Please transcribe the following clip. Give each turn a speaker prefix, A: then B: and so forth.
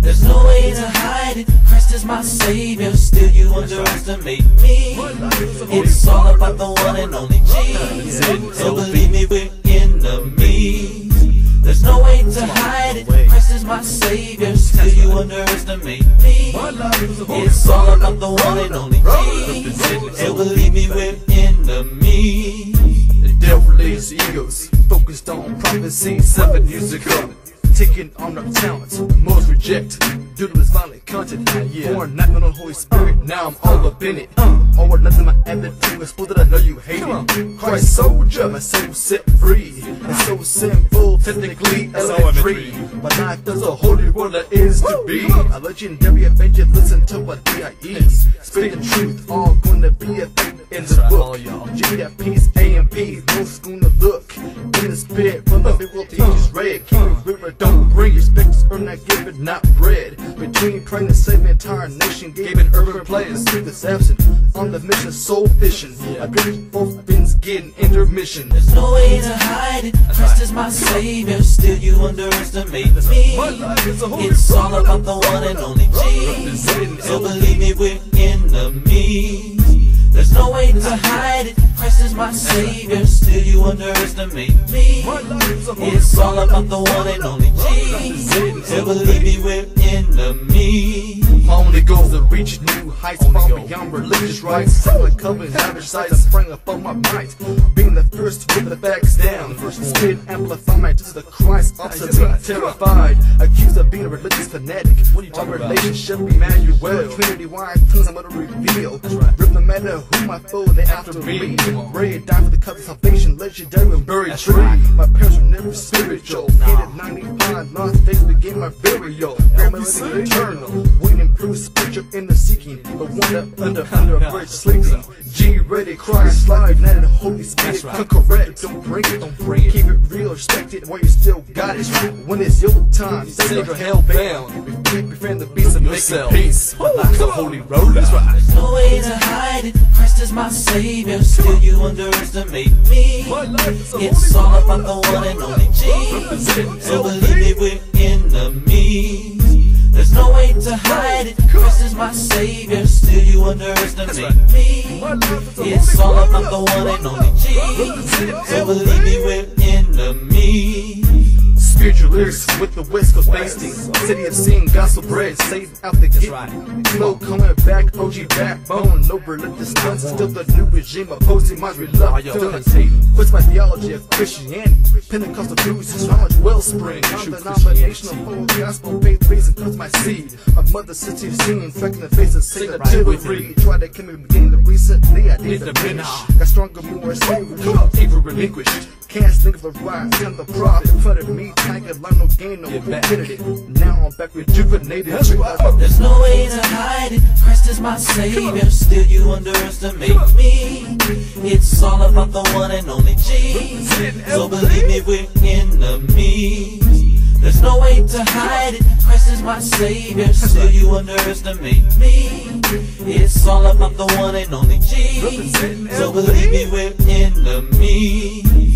A: There's no way to hide it. Christ is my savior. Still you underestimate me. It's all about the one and only Jesus. So believe me, we're enemies. There's no way to hide it. Christ is my savior. Still you underestimate me. It's all about the one and only Jesus. So believe me, we're enemies.
B: The devil is egos, focused on prophecy seven years ago. Taking on our talents, most reject due to his violent content. Yeah. Born not on the Holy Spirit, now I'm all up in it. All or nothing, my full that I know you hate it. Christ soldier, my soul set free. And so sinful, technically elementary. My life does a holy world that is to be. A legendary avenger, listen to what D.I.E. Spitting truth, all gonna be a thing in the book. G that peace, A and P, most gonna look in the spirit from the mirror teacher's red. King River, don't bring your specters or not give it, not bread. Between trying to save the entire nation, giving urban players to this absent. On the mission, soul fishing. I been both bins getting intermission.
A: There's no way to hide it. Christ is my savior. Still you underestimate me. It's all about the one and only Jesus. So believe me, we're enemies. There's no way to hide it. Christ is my savior. Still you underestimate me. It's all about the one and only Jesus. So believe me, we're enemies.
B: My only goal is to reach new heights far beyond religious rights. Selling covering average sights and praying upon my might. Being the first to put the facts down. Spit amplify my to the Christ obsolete, terrified. Accused of being a religious fanatic. What are you talking about? Relationship Emmanuel. Trinity wide tongues I'm gonna reveal. Rip no matter who my foe, they after me. Red die for the cause of salvation, legendary and buried tree. My parents were never spiritual. Hated 95, lost faith became my burial. Family eternal. Waiting proof spiritual in the seeking. But one up under under a bridge sleeping. G ready, Christ live, not in the Holy Spirit. Come correct, don't bring it, don't bring it. Keep it real, respect it while you still got it. When it's your time, save your hell bound. Befriend the beast and peace. Like the holy roller.
A: There's no way to hide it. Christ is my savior. Still you underestimate me. It's all about the one and only Jesus. So believe me, we're enemies. There's no way to hide it. Christ is my savior. Still you underestimate me. It's all about the one and only Jesus. So believe me, we're enemies.
B: Spiritual lyrics with the West Coast basting. City of sin, gospel bread, saved out the gate. Flow coming back, OG backbone. No religious stunts, still the new regime opposing my reluctance. What's my theology of Christianity? Pentecostal truths, knowledge wellspring. Non-denominational full gospel faith reason cause my seed. My mother here singing, tracking the face of the free. Try to come in beginning recently, I did diminish. Got stronger, more stable, evil relinquished. Can't think of the rise, I'm the prophet. In front of me, tiger, line no gain, no infinity. Now I'm back rejuvenated.
A: There's no way to hide it. Christ is my savior. Still you underestimate me. It's all about the one and only Jesus. So believe me, we're enemies. There's no way to hide it. Christ is my savior. Still you underestimate me. It's all about the one and only Jesus. So believe me, we're enemies.